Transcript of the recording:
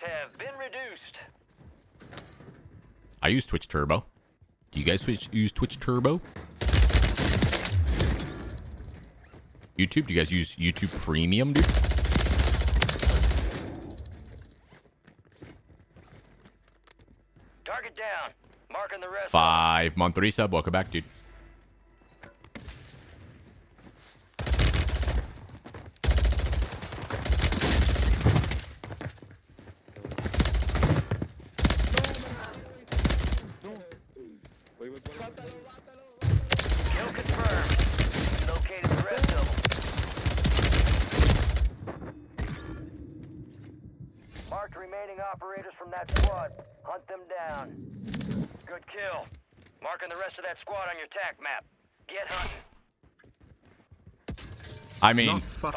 have been reduced. I use Twitch Turbo. Do you guys switch, use Twitch Turbo? YouTube? Do you guys use YouTube Premium, dude? Target down. Marking the rest. Five month resub. Welcome back, dude. Kill confirmed. Located the rest of. Marked remaining operators from that squad. Hunt them down. Good kill. Marking the rest of that squad on your tac map. Get hunting. I mean, Not fuck.